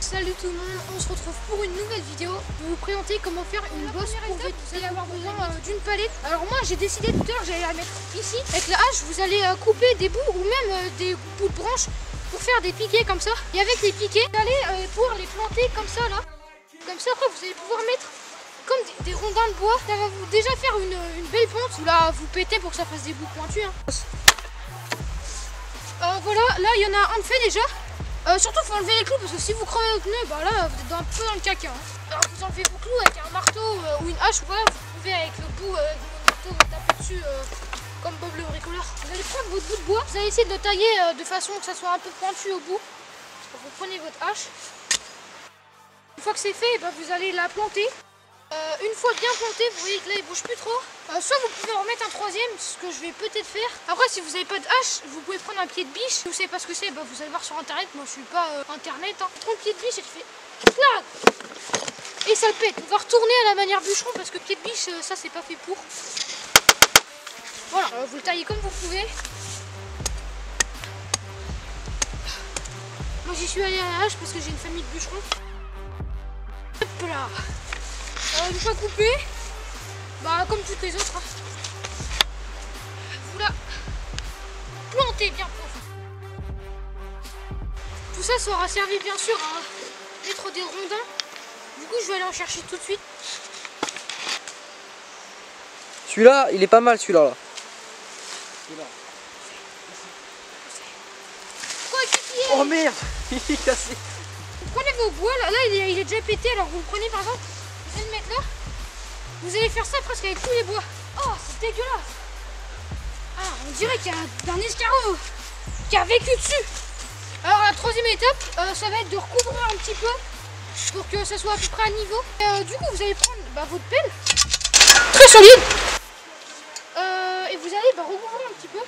Salut tout le monde, on se retrouve pour une nouvelle vidéo. Vais vous présenter comment faire une bosse pour votre Vous allez avoir besoin euh, d'une palette. Alors moi j'ai décidé tout à l'heure j'allais la mettre ici. Avec la hache vous allez euh, couper des bouts ou même euh, des bouts de branches pour faire des piquets comme ça. Et avec les piquets, vous allez pouvoir les planter comme ça là. Comme ça après vous allez pouvoir mettre comme des, des rondins de bois. Ça va vous déjà faire une, une belle pente. Ou là vous pétez pour que ça fasse des bouts pointus. hein. Euh, voilà, là il y en a un de fait déjà. Euh, surtout faut enlever les clous parce que si vous crevez votre pneu, bah là vous êtes un peu dans le caca. hein. Alors vous enlevez vos clous avec un marteau euh, ou une hache, voilà, vous pouvez avec le bout euh, du marteau vous taper dessus comme Bob le bricoleur. Vous allez prendre votre bout de bois, vous allez essayer de le tailler de façon que ça soit un peu pointu au bout. Vous prenez votre hache. Une fois que c'est fait, bah, vous allez la planter. Euh, une fois bien planté, vous voyez que là il bouge plus trop. Euh, soit vous pouvez en remettre un troisième, ce que je vais peut-être faire. Après, si vous n'avez pas de hache, vous pouvez prendre un pied de biche. Si vous savez pas ce que c'est, bah, vous allez voir sur internet. Moi je suis pas euh, internet. Hein. Prends le pied de biche et tu fais Et ça pète. On va retourner à la manière bûcheron parce que pied de biche, ça c'est pas fait pour. Voilà, vous le taillez comme vous pouvez. Moi j'y suis allé à la hache parce que j'ai une famille de bûcherons. Hop là une fois coupé, bah comme toutes les autres, hein. vous la plantez bien profond. Tout ça, ça aura servi bien sûr à mettre des rondins. Du coup, je vais aller en chercher tout de suite. Celui-là, il est pas mal celui-là. Là. Oh merde Il est cassé. Vous prenez vos bois, là, là il, est, il est déjà pété, alors vous le prenez par exemple, Vous allez faire ça presque avec tous les bois. Oh, c'est dégueulasse. Ah, on dirait qu'il y a un escargot qui a vécu dessus. Alors la troisième étape, euh, ça va être de recouvrir un petit peu pour que ça soit à peu près à niveau. Euh, du coup, vous allez prendre bah, votre pelle, très solide, Euh, et vous allez bah, recouvrir un petit peu.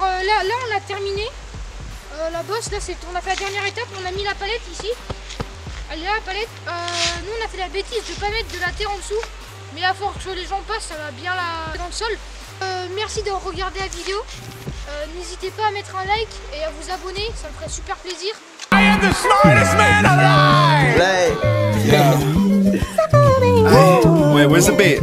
Là, là, on a terminé. Euh, la bosse, là, c'est, on a fait la dernière étape. On a mis la palette ici. Elle est là, la palette. Euh, nous, on a fait la bêtise de pas mettre de la terre en dessous. Mais à force que les gens passent, ça va bien la... dans le sol. Euh, merci d'avoir regardé la vidéo. Euh, N'hésitez pas à mettre un like et à vous abonner. Ça me ferait super plaisir. I am the smartest man alive. Hey, where's the beat?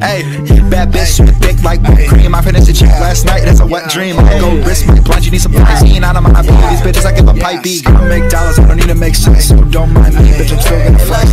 Hey, bad bitch, super thick like whipped cream. I finished a chick last night, that's a wet dream. I go risk my blind, you need some protein out of my beat. These bitches, I give a pipe beat. Gonna make dollars, I don't need to make sense. So don't mind me, bitch, I'm still gonna flex.